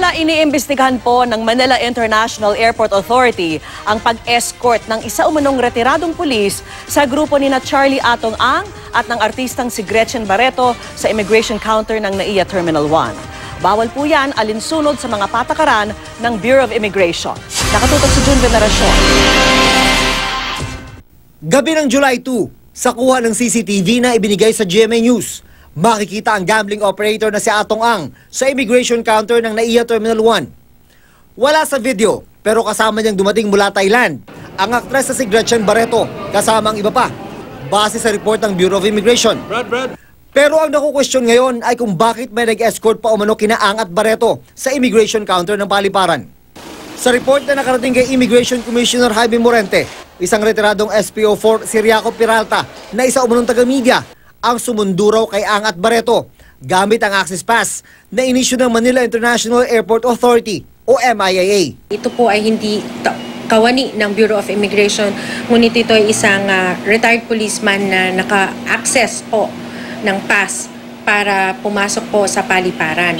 Samantala, iniimbestigahan po ng Manila International Airport Authority ang pag-escort ng isa umanong retiradong pulis sa grupo ni na Charlie Atong Ang at ng artistang si Gretchen Barreto sa immigration counter ng NAIA Terminal 1. Bawal po yan alinsunod sa mga patakaran ng Bureau of Immigration. Nakatutok si June Veneracion. Gabi ng July 2, sa kuha ng CCTV na ibinigay sa GMA News, makikita ang gambling operator na si Atong Ang sa immigration counter ng NAIA Terminal 1. Wala sa video, pero kasama niyang dumating mula Thailand, ang aktres na si Gretchen Barreto, kasama ang iba pa, base sa report ng Bureau of Immigration. Pero ang nakukwestiyon ngayon ay kung bakit may nag-escort pa umano kina Ang at Barreto sa immigration counter ng Paliparan. Sa report na nakarating kay Immigration Commissioner Jaime Morente, isang retiradong SPO4 si Riaco Peralta na isa umunong taga-media ang sumunduraw kay Ang at Barreto gamit ang access pass na inisyu ng Manila International Airport Authority o MIAA. Ito po ay hindi kawani ng Bureau of Immigration, ngunit ito ay isang ah, retired policeman na naka-access po ng pass para pumasok po sa paliparan.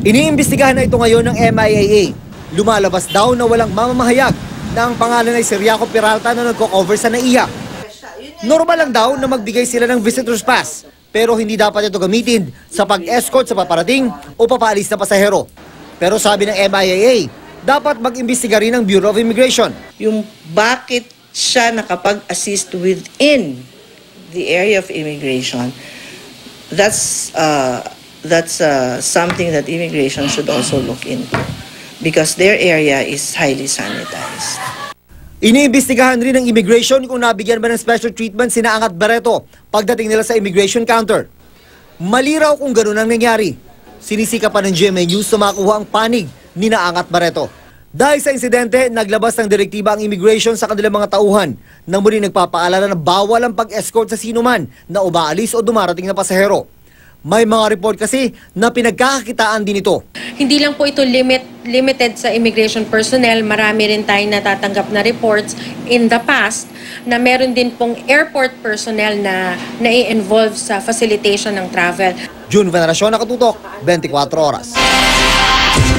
Iniimbestigahan na ito ngayon ng MIAA. Lumalabas daw na walang mamamahayag na ang pangalan ay si Riaco Peralta na nagko-cover sa NAIA. Normal lang daw na magbigay sila ng visitor's pass pero hindi dapat ito gamitin sa pag-escort sa paparating o papaalis na pasahero. Pero sabi ng MIAA, dapat mag-imbestiga rin ng Bureau of Immigration. yung bakit siya nakapag-assist within the area of immigration, that's uh, that's uh, something that immigration should also look into because their area is highly sanitized. Iniimbestigahan rin ng immigration kung nabigyan ba ng special treatment sina Angat Barreto pagdating nila sa immigration counter. Maliraw kung ganun ang nangyari. Sinisika pa ng GMA News na makuha ang panig ni na Angat Barreto. Dahil sa insidente, naglabas ng direktiba ang immigration sa kanilang mga tauhan na muli nagpapaalala na bawal ang pag-escort sa sinuman na umaalis o dumarating na pasahero. May mga report kasi na pinagkakakitaan din ito. Hindi lang po ito limit, limited sa immigration personnel, marami rin tayong natatanggap na reports in the past na meron din pong airport personnel na nai-involve sa facilitation ng travel. June Veneracion, nakatutok, 24 oras.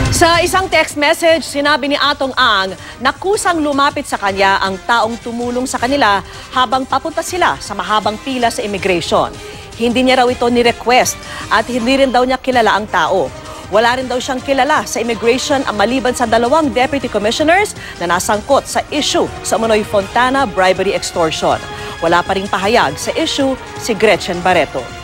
Sa isang text message, sinabi ni Atong Ang na kusang lumapit sa kanya ang taong tumulong sa kanila habang papunta sila sa mahabang pila sa immigration. Hindi niya raw ito ni-request at hindi rin daw niya kilala ang tao. Wala rin daw siyang kilala sa immigration maliban sa dalawang deputy commissioners na nasangkot sa issue sa Manoy Fontana bribery extortion. Wala pa ring pahayag sa issue si Gretchen Barreto.